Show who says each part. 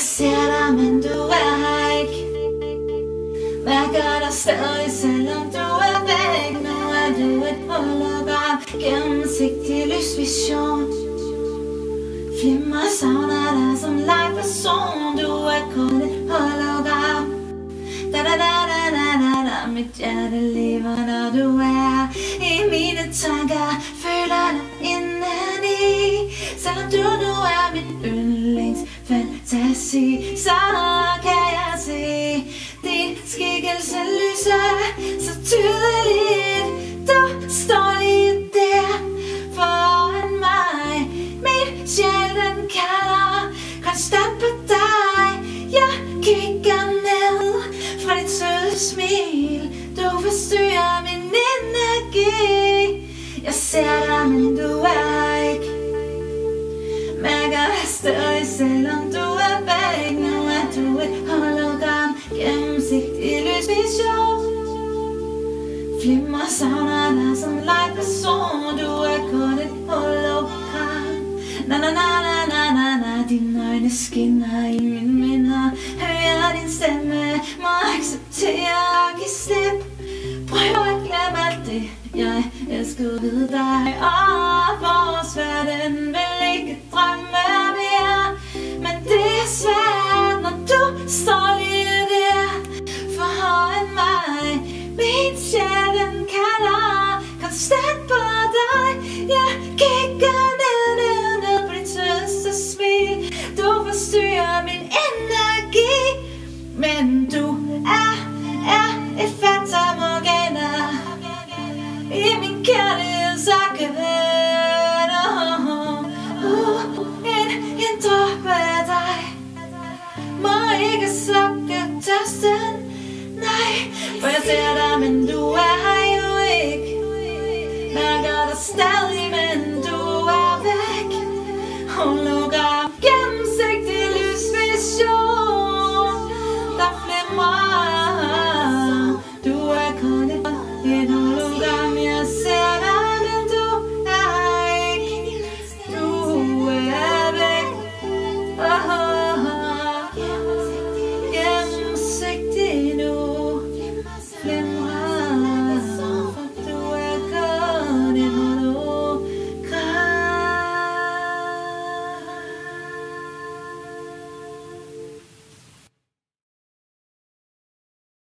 Speaker 1: Jeg ser dig, men du er her ikke Mærker dig stadig, selvom du er væk Nu er du et hologram Gennemsigtig lysvision Flimmer savner dig som yndlingsfantasi Så kan jeg se din skikkelse lyse Så tydeligt. Du står lige der foran mig. Min sjæl den kalder konstant på dig. Jeg kigger ned fra dit søde smil. Du forstyrrer min energi. Jeg ser dig, men du er ikke. Mærker dig stadig, selvom du er væk Nu at du et hologram Gennemsigtig lysvision Flimmer savner dig som live person. Du er kun et hologram Na na na na na na na. Dine øjne skinner i mine minder. Hører din stemme. Må acceptere og give slip. Prøv at glemme alt det Jeg elskede ved dig. Og vores verden vil ikke drømme mere kalder på dig Jeg kigger ned, ned, ned på dit søste smil Du forstyrrer min energi Men du er, er et fantom fatamorgana I min kærlighedsakket oh, uh, en, en dråbe af dig. Må ikke slukke tørsten. Nej, for jeg ser dig, men du er her